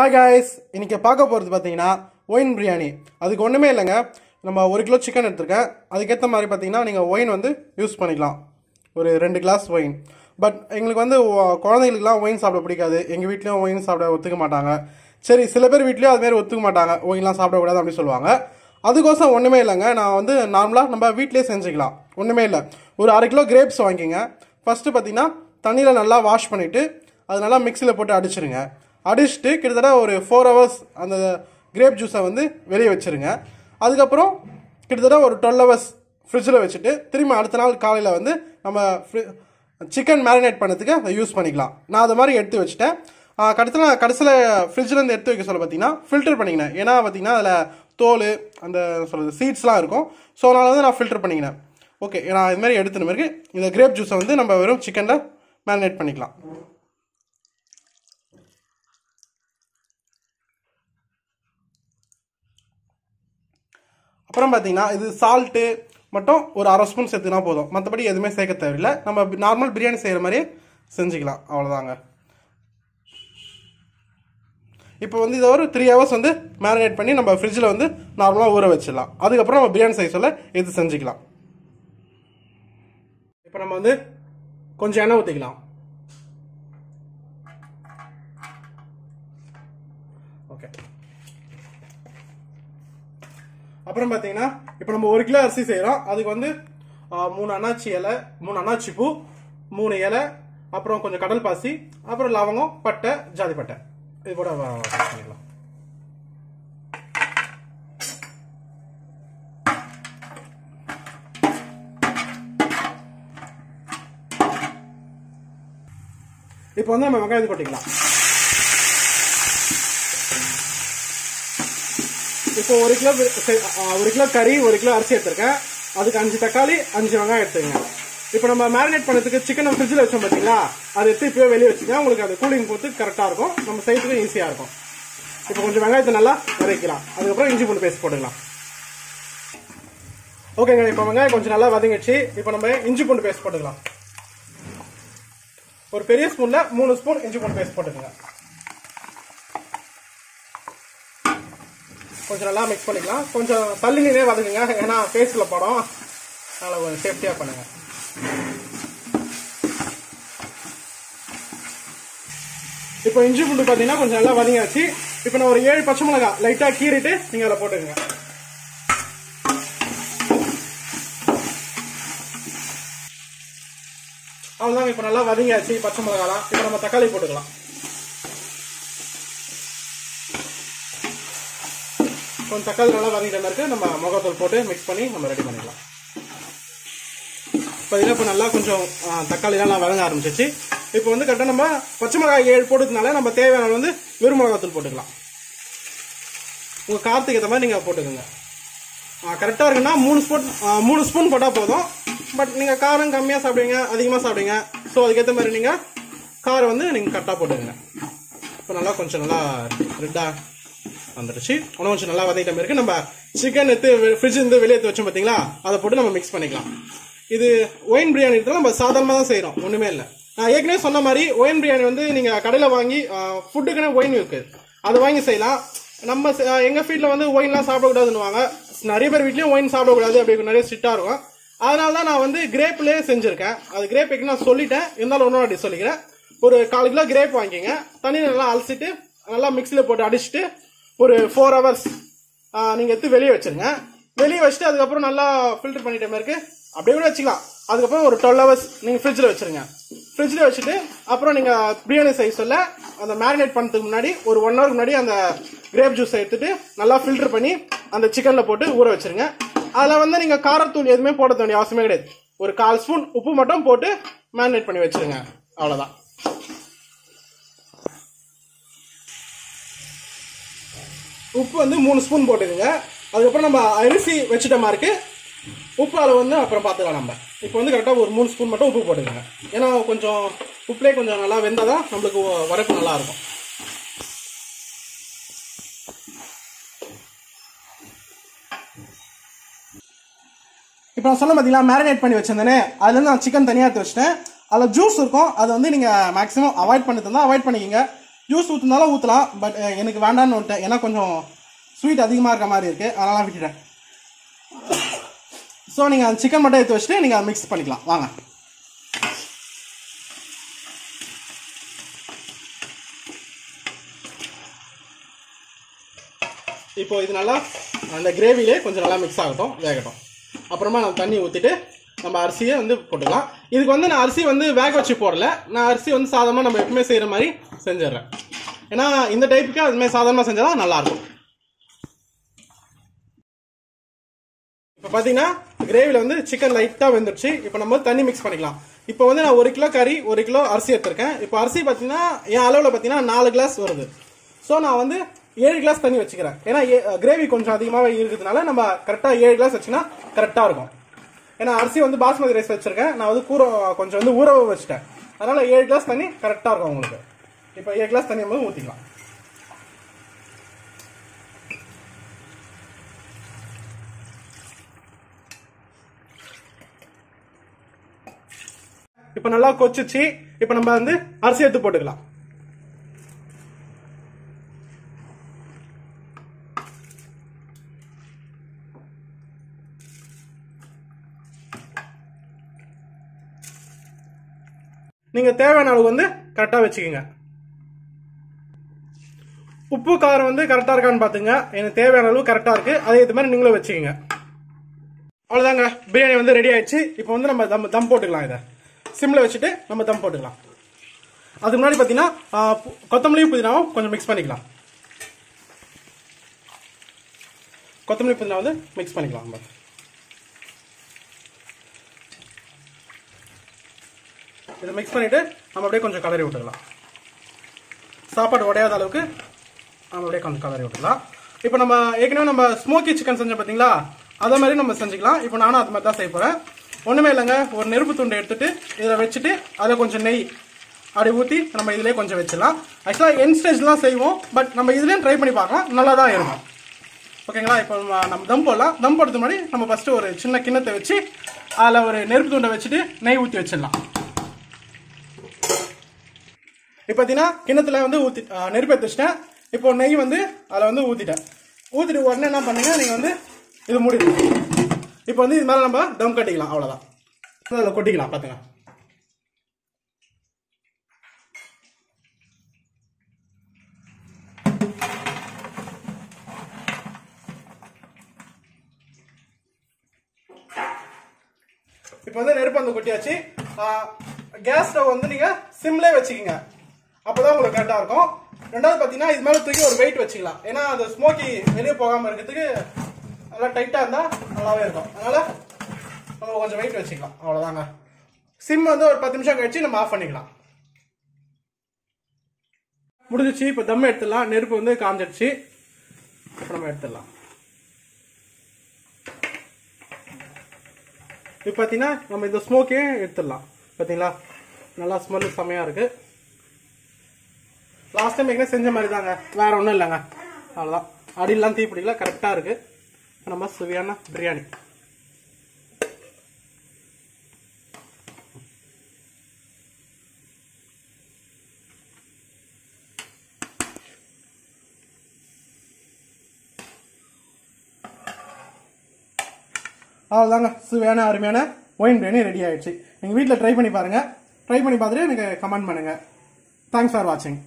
Hi guys இன்றைக்கி பார்க்க போகிறது பார்த்தீங்கன்னா ஒயின் பிரியாணி அதுக்கு ஒன்றுமே இல்லைங்க. நம்ம ஒரு கிலோ சிக்கன் எடுத்திருக்கேன். அதுக்கேற்ற மாதிரி பார்த்தீங்கன்னா நீங்கள் ஒயின் வந்து யூஸ் பண்ணிக்கலாம். ஒரு ரெண்டு கிளாஸ் ஒயின் பட் எங்களுக்கு வந்து ஒ- குழந்தைகளுக்குலாம் ஒயின் சாப்பிட பிடிக்காது. எங்கள் வீட்லேயும் ஒயின் சாப்பிட ஒத்துக்க மாட்டாங்க. சரி சில பேர் வீட்லேயும் அதுமாரி ஒத்துக்க மாட்டாங்க. ஒயின்லாம் சாப்பிடக்கூடாது அப்படின்னு சொல்லுவாங்க. அதுக்கோசம் ஒன்றுமே இல்லைங்க. நான் வந்து நார்மலாக நம்ம வீட்டிலே செஞ்சுக்கலாம். ஒன்றுமே இல்லை. ஒரு அரை கிலோ கிரேப்ஸ் வாங்கிக்கோங்க. ஃபஸ்ட்டு பார்த்தீங்கன்னா தண்ணியில் நல்லா வாஷ் பண்ணிவிட்டு அது நல்லா மிக்சியில் போட்டு அடிச்சிருங்க. அடிச்சுட்டு கிட்டத்தட்ட ஒரு ஃபோர் ஹவர்ஸ் அந்த கிரேப் ஜூஸை வந்து வெளியே வச்சுருங்க. அதுக்கப்புறம் கிட்டத்தட்ட ஒரு டுவெல் ஹவர்ஸ் ஃப்ரிட்ஜில் வச்சுட்டு திரும்ப அடுத்த நாள் காலையில் வந்து நம்ம சிக்கன் மேரினேட் பண்ணதுக்கு அதை யூஸ் பண்ணிக்கலாம். நான் அது மாதிரி எடுத்து வச்சுட்டேன். கடைசியில் கடைசியில் ஃப்ரிட்ஜிலேருந்து எடுத்து வைக்க சொல்ல பார்த்தீங்கன்னா ஃபில்டர் பண்ணிக்கினேன். ஏன்னா பார்த்தீங்கன்னா அதில் தோல் அந்த சொல்கிறது சீட்ஸ்லாம் இருக்கும். ஸோ அதனால் வந்து நான் ஃபில்டர் பண்ணிக்கினேன். ஓகே நான் இது மாதிரி எடுத்துன பிறகு இந்த கிரேப் ஜூஸை வந்து நம்ம வெறும் சிக்கனில் மேரினேட் பண்ணிக்கலாம். அப்புறம் பார்த்தீங்கன்னா இது சால்ட்டு மட்டும் ஒரு அரை ஸ்பூன் சேர்த்துனா போதும். மற்றபடி எதுவுமே சேர்க்க தேவையில்லை. நம்ம நார்மல் பிரியாணி செய்கிற மாதிரியே செஞ்சுக்கலாம். அவ்வளோதாங்க இப்போ வந்து இதை ஒரு த்ரீ ஹவர்ஸ் வந்து மேரினேட் பண்ணி நம்ம ஃப்ரிட்ஜில் வந்து நார்மலாக ஊற வச்சிடலாம். அதுக்கப்புறம் நம்ம பிரியாணி செய்ய சொல்ல இது செஞ்சுக்கலாம். இப்போ நம்ம வந்து கொஞ்சம் எண்ணெய் ஊற்றிக்கலாம் அப்புறம் பார்த்தீங்கன்னா இப்போ நம்ம ஒரு கிலோ அரிசி செய்கிறோம் அதுக்கு வந்து மூணு அண்ணாச்சி இலை மூணு அண்ணாச்சி பூ மூணு இலை அப்புறம் கொஞ்சம் கடல் பாசி அப்புறம் லவங்கம் பட்டை ஜாதி பட்டை. இது கூட பண்ணிக்கலாம். இப்போ வந்து நம்ம வெங்காயத்தை கொட்டிக்கலாம். இப்போ ஒரு கிலோ ஒரு கிலோ கறி ஒரு கிலோ அரிசி எடுத்திருக்கேன். அதுக்கு அஞ்சு தக்காளி அஞ்சு வெங்காயம் எடுத்துங்க இப்போ நம்ம மேரினேட் பண்ணதுக்கு சிக்கன் ஃப்ரிட்ஜில் வச்சோம் பார்த்தீங்களா அதை எடுத்து இப்போயே வெளியே வச்சுங்க உங்களுக்கு அது கூலிங் போட்டு கரெக்டாக இருக்கும். நம்ம செய்யறதுக்கும் ஈஸியாக இருக்கும். இப்போ கொஞ்சம் வெங்காயத்தை நல்லா வதக்கலாம் அதுக்கப்புறம் இஞ்சி பூண்டு பேஸ்ட் போட்டுக்கலாம். ஓகேங்க இப்போ வெங்காயம் கொஞ்சம் நல்லா வதங்கிடுச்சு. இப்போ நம்ம இஞ்சி பூண்டு பேஸ்ட் போட்டுக்கலாம். ஒரு பெரிய ஸ்பூனில் மூணு ஸ்பூன் இஞ்சி பூண்டு பேஸ்ட் போட்டுக்கோங்க. கொஞ்சம் நல்லா மிக்ஸ் பண்ணிக்கலாம். கொஞ்சம் தள்ளி நின்னே வதக்குங்க ஏன்னா ஃபேஸில் படம். அதனால் கொஞ்சம் சேஃப்டியாக பண்ணுங்கள் இப்போ இஞ்சி பூண்டு பார்த்தீங்கன்னா கொஞ்சம் நல்லா வதங்கியாச்சு. இப்போ நான் ஒரு ஏழு பச்சை மிளகா லைட்டாக கீறிட்டு நீங்கள் அதில் போட்டுக்கோங்க. அவ்வளோதாங்க இப்போ நல்லா வதங்கியாச்சு பச்சை மிளகாலாம். இப்போ நம்ம தக்காளி போட்டுக்கலாம். கொஞ்சம் தக்காளி நல்லா வதங்கிட்ட மாதிரி இருக்கு. நம்ம முகத்தூள் போட்டு மிக்ஸ் பண்ணி நம்ம ரெடி பண்ணிக்கலாம். பார்த்தீங்கன்னா இப்போ நல்லா கொஞ்சம் தக்காளிலாம் நான் வதங்க ஆரம்பிச்சிச்சு இப்போ வந்து கரெக்டாக நம்ம பச்சை மிளகாய் ஏழு போட்டதுனால நம்ம தேவையான வந்து வெறும் மிளகாத்தூள் போட்டுக்கலாம். உங்கள் காரத்துக்கு ஏற்ற மாதிரி நீங்கள் போட்டுக்கோங்க. கரெக்டாக இருக்குன்னா மூணு ஸ்பூன் மூணு ஸ்பூன் போட்டால் போதும். பட் நீங்கள் காரம் கம்மியாக சாப்பிடுவீங்க அதிகமாக சாப்பிடுவீங்க. ஸோ அதுக்கேற்ற மாதிரி நீங்கள் காரம் வந்து நீங்கள் கரெக்டாக போட்டுக்கோங்க. இப்போ நல்லா கொஞ்சம் நல்லா ரெட்டாக வந்துடுச்சு இன்னும் கொஞ்சம் நல்லா வதங்கிட்ட இருக்குது இருக்கு நம்ம சிக்கன் எடுத்து ஃப்ரிட்ஜ் இருந்து வெளியே எடுத்து வச்சோம் பார்த்தீங்களா அதை போட்டு நம்ம மிக்ஸ் பண்ணிக்கலாம். இது ஒயின் பிரியாணி எடுத்தாலும் நம்ம சாதாரணமாக தான் செய்கிறோம் ஒன்றுமே இல்லை. நான் ஏற்கனவே சொன்ன மாதிரி ஒயின் பிரியாணி வந்து நீங்கள் கடையில் வாங்கி ஃபுட்டுக்குன்னு ஒயின் இருக்குது அதை வாங்கி செய்யலாம். நம்ம எங்கள் ஆஹ் வீட்டில் வந்து ஒயின்லாம் சாப்பிடக்கூடாதுன்னுவாங்க. நிறைய பேர் வீட்லேயும் ஒயின் சாப்பிடக்கூடாது அப்படி நிறைய ஸ்ட்ரிக்டாக இருக்கும். அதனால தான் நான் வந்து கிரேப்லேயே செஞ்சுருக்கேன். அது கிரேப் வைக்க நான் சொல்லிட்டேன். இருந்தாலும் ஒன்றும் அப்படி சொல்லிக்கிறேன். ஒரு கால் கிலோ கிரேப் வாங்கிங்க தண்ணி நல்லா அலசிட்டு நல்லா மிக்சியில் போட்டு அடிச்சுட்டு ஒரு ஃபோர் ஹவர்ஸ் நீங்கள் எடுத்து வெளியே வச்சிருங்க. வெளியே வச்சுட்டு அதுக்கப்புறம் நல்லா ஃபில்டர் பண்ணிட்ட மாதிரி இருக்குது அப்படியே கூட வச்சுக்கலாம். அதுக்கப்புறம் ஒரு டுவெல் ஹவர்ஸ் நீங்கள் ஃப்ரிட்ஜில் வச்சிருங்க. ஃப்ரிட்ஜில் வச்சுட்டு அப்புறம் நீங்கள் பிரியாணி சைஸில் சொல்ல அந்த மேரினேட் பண்ணுறதுக்கு முன்னாடி ஒரு ஒன் ஹவருக்கு முன்னாடி அந்த கிரேப் ஜூஸை எடுத்துட்டு நல்லா ஃபில்டர் பண்ணி அந்த சிக்கனில் போட்டு ஊற வச்சுருங்க. அதில் வந்து நீங்கள் காரத்தூள் எதுவுமே போட வேண்டிய அவசியமே கிடையாது. ஒரு கால் ஸ்பூன் உப்பு மட்டும் போட்டு மேரினேட் பண்ணி வச்சுருங்க. அவ்வளோதான் உப்பு வந்து மூணு ஸ்பூன் போட்டுக்கோங்க. அதுக்கப்புறம் நம்ம அரிசி வச்சுட்ட மாதிரி உப்பு அளவு வந்து அப்புறம் பார்த்துக்கலாம் நம்ம. இப்போ வந்து கரெக்டாக ஒரு மூணு ஸ்பூன் மட்டும் உப்பு போட்டுக்கோங்க. ஏன்னா கொஞ்சம் உப்புலே கொஞ்சம் நல்லா வெந்தால் தான் நம்மளுக்கு வரப்பு நல்லாயிருக்கும். இப்போ நான் சொன்ன பார்த்தீங்களா மேரினேட் பண்ணி வச்சிருந்தேனே அதுலேருந்து நான் சிக்கன் தனியாக எடுத்து வச்சிட்டேன். அதில் ஜூஸ் இருக்கும். அதை வந்து நீங்கள் மேக்ஸிமம் அவாய்ட் பண்ணி தந்தால் அவாய்ட் பண்ணிக்கிங்க. ஜூஸ் ஊற்றுனாலும் ஊற்றலாம் பட் எனக்கு வேண்டான்னு விட்டேன் ஏன்னா கொஞ்சம் ஸ்வீட் அதிகமாக இருக்க மாதிரி இருக்குது அதனால் விட்டுட்டேன். ஸோ நீங்கள் அந்த சிக்கன் மட்டும் எடுத்து வச்சுட்டு நீங்கள் மிக்ஸ் பண்ணிக்கலாம். வாங்க. இப்போ இது நல்லா அந்த கிரேவிலே கொஞ்சம் நல்லா மிக்ஸ் ஆகட்டும் வேகட்டும். அப்புறமா நம்ம தண்ணி ஊற்றிட்டு நம்ம அரிசியை வந்து போட்டுக்கலாம். இதுக்கு வந்து நான் அரிசி வந்து வேக வச்சு போடல. நான் அரிசி வந்து சாதாரணமாக நம்ம எப்பவுமே செய்கிற மாதிரி செஞ்சிடுறேன். ஏன்னா இந்த டைப்புக்கு அதுமாதிரி சாதாரணமாக செஞ்சால் நல்லாயிருக்கும். இப்போ பார்த்தீங்கன்னா கிரேவியில் வந்து சிக்கன் லைட்டாக வெந்துருச்சு இப்போ நம்ம தண்ணி மிக்ஸ் பண்ணிக்கலாம். இப்போ வந்து நான் ஒரு கிலோ கறி ஒரு கிலோ அரிசி எடுத்திருக்கேன். இப்போ அரிசி பார்த்தீங்கன்னா என் அளவில் பார்த்தீங்கன்னா நாலு கிளாஸ் வருது. ஸோ நான் வந்து ஏழு கிளாஸ் தண்ணி வச்சுக்கிறேன். ஏன்னா கிரேவி கொஞ்சம் அதிகமாகவே இருக்கிறதுனால நம்ம கரெக்டாக ஏழு கிளாஸ் வச்சுன்னா கரெக்டாக இருக்கும். ஏன்னா அரிசி வந்து பாஸ்மதி ரைஸ் வச்சிருக்கேன். நான் வந்து கூற கொஞ்சம் வந்து ஊற வச்சுட்டேன். அதனால ஏழு கிளாஸ் தண்ணி கரெக்டாக இருக்கும் உங்களுக்கு. இப்போ ஏழு கிளாஸ் தண்ணி வந்து ஊற்றிக்கலாம் இப்போ நல்லா கொச்சிச்சு இப்போ நம்ம வந்து அரிசி எடுத்து போட்டுக்கலாம். நீங்கள் தேவையான அளவு வந்து கரெக்டாக வச்சுக்கோங்க. உப்பு காரம் வந்து கரெக்டாக இருக்கான்னு பார்த்துங்க. எனக்கு தேவையான அளவு கரெக்டாக இருக்குது அதே இது மாதிரி நீங்களும் வச்சுக்கோங்க. அவ்வளோதாங்க பிரியாணி வந்து ரெடி ஆயிடுச்சு. இப்போ வந்து நம்ம தம் தம் போட்டுக்கலாம் இதை. சிம்மில் வச்சுட்டு நம்ம தம் போட்டுக்கலாம். அதுக்கு முன்னாடி பார்த்தீங்கன்னா கொத்தமல்லியும் புதினாவும் கொஞ்சம் மிக்ஸ் பண்ணிக்கலாம். கொத்தமல்லி புதினா வந்து மிக்ஸ் பண்ணிக்கலாம் நம்ம. இதை மிக்ஸ் பண்ணிவிட்டு நம்ம அப்படியே கொஞ்சம் கலரி விட்டுக்கலாம் சாப்பாடு உடையாத அளவுக்கு நம்ம அப்படியே கொஞ்சம் கலரி விட்டுக்கலாம் இப்போ நம்ம ஏற்கனவே நம்ம ஸ்மோக்கி சிக்கன் செஞ்சோம் பார்த்தீங்களா? அதே மாதிரி நம்ம செஞ்சுக்கலாம். இப்போ நானும் அது மாதிரி தான் செய்ய போகிறேன் ஒன்றுமே இல்லைங்க. ஒரு நெருப்பு துண்டை எடுத்துகிட்டு இதில் வச்சுட்டு அதில் கொஞ்சம் நெய் அப்படி ஊற்றி நம்ம இதிலே கொஞ்சம் வச்சிடலாம். ஆக்சுவலாக என் ஸ்டேஜ்லாம் செய்வோம். பட் நம்ம இதுலேயும் ட்ரை பண்ணி பார்க்கலாம். நல்லா தான் இருக்கும். ஓகேங்களா? இப்போ நம்ம நம்ம தம் போடலாம். தம் போடுறது முன்னாடி நம்ம ஃபஸ்ட்டு ஒரு சின்ன கிண்ணத்தை வச்சு அதில் ஒரு நெருப்பு துண்டை வச்சுட்டு நெய் ஊற்றி வச்சிடலாம். இப்போ பார்த்தீங்கன்னா கிண்ணத்தில் வந்து ஊற்றி நெருப்பை வச்சுட்டேன். இப்போ நெய் வந்து அதில் வந்து ஊற்றிட்டேன் ஊற்றிட்டு உடனே என்ன பண்ணுங்க நீங்கள் வந்து இது மூடிடுங்க. இப்போ வந்து இது மேலே நம்ம தம் கட்டிக்கலாம் அவ்வளோதான் அதில் கொட்டிக்கலாம் பார்த்துங்க இப்போ வந்து நெருப்பு வந்து கொட்டியாச்சு. கேஸ் ஸ்டவ் வந்து நீங்கள் சிம்லே வச்சுக்கோங்க. அப்போதான் உங்களுக்கு கரெக்டாக இருக்கும். ரெண்டாவது பார்த்தீங்கன்னா இது மேலே தூக்கி ஒரு வெயிட் வச்சுக்கலாம். ஏன்னா அது ஸ்மோக்கி வெளியே போகாமல் இருக்கிறதுக்கு நல்லா டைட்டாக இருந்தால் நல்லாவே இருக்கும். அதனால் நம்ம கொஞ்சம் வெயிட் வச்சுக்கலாம். அவ்வளோதாங்க சிம் வந்து ஒரு பத்து நிமிஷம் கழிச்சு நம்ம ஆஃப் பண்ணிக்கலாம். முடிஞ்சிச்சு. இப்போ தம் எடுத்துடலாம். நெருப்பு வந்து காஞ்சிடுச்சு. இப்போ நம்ம எடுத்துடலாம். இப்போ பார்த்தீங்கன்னா நம்ம இந்த ஸ்மோக்கே எடுத்துடலாம். பார்த்தீங்களா? நல்லா ஸ்மெல் செம்மையாக இருக்குது லாஸ்ட் டைம் எங்கே செஞ்ச மாதிரி தாங்க வேற ஒன்றும் இல்லைங்க. அவ்வளோதான் அடியெல்லாம் தீ பிடிக்கல. கரெக்டாக இருக்கு. நம்ம சுவையான பிரியாணி. அவ்வளோதாங்க சுவையான அருமையான ஒயின் பிரியாணி ரெடி ஆயிடுச்சு. நீங்கள் வீட்டில் ட்ரை பண்ணி பாருங்கள் ட்ரை பண்ணி பார்த்துட்டு எனக்கு கமெண்ட் பண்ணுங்கள் தேங்க்ஸ் ஃபார் வாட்சிங்